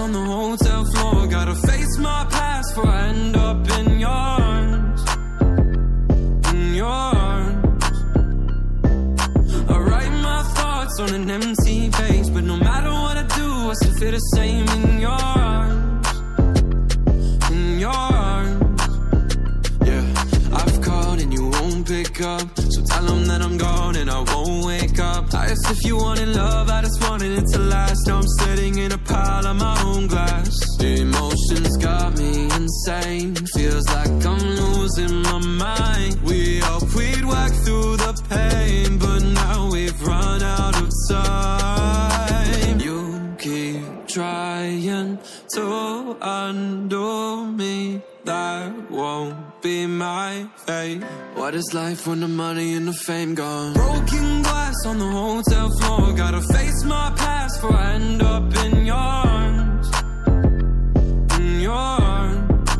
on the hotel floor. Gotta face my past before I end up in your arms. In your arms. I write my thoughts on an empty page, but no matter what I do, I still feel the same in your arms. In your arms. Yeah, I've called and you won't pick up. So tell them that I'm gone and I won't wake up. I asked if you wanted love, I just wanted it to last. Now I'm sitting undo me. That won't be my fate. What is life when the money and the fame gone? Broken glass on the hotel floor. Gotta face my past before I end up in your arms. In your arms.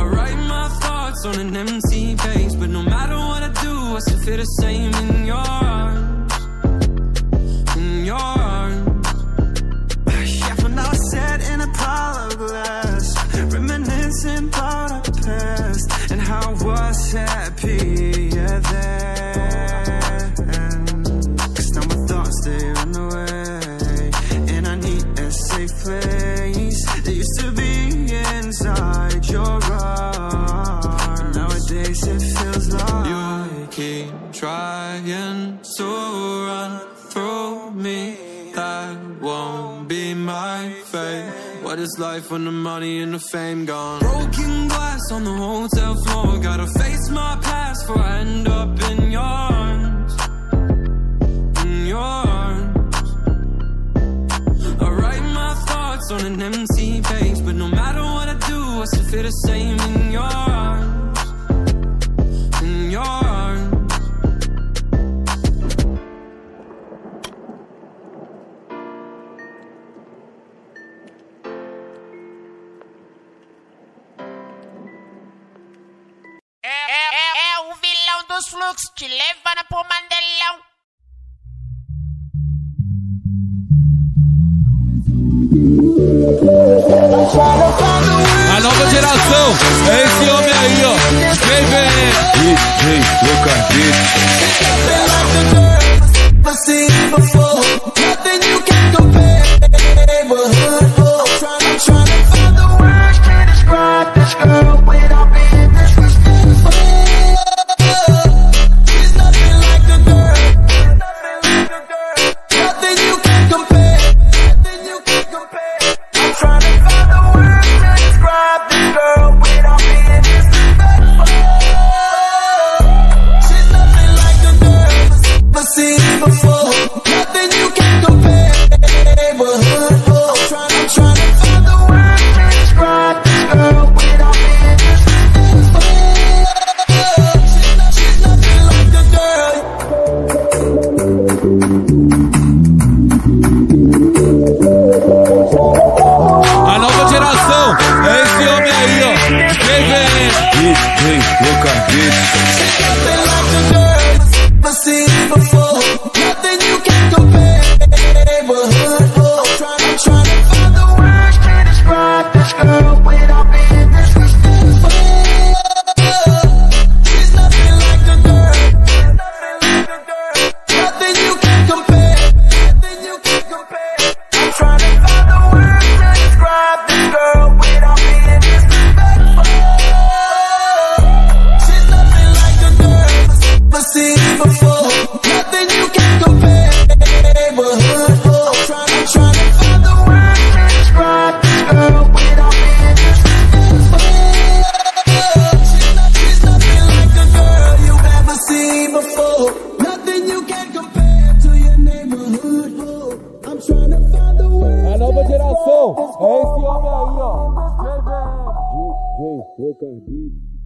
I write my thoughts on an empty page, but no matter what I do, I still feel the same in your arms. Nowadays it feels like You keep trying to run through me. That won't be my fate. What is life when the money and the fame gone? Broken glass on the hotel floor. Gotta face my past before I end up in your arms. In your arms. I write my thoughts on an empty page, but no matter what I do, I still feel the same in your arms. Dos fluxos, te levando pro Mandelão. A nova geração é esse homem aí, ó. Quem vem? DJ Lucas Geração é esse homem aí, ó. Vem? DJ Lucas Beats.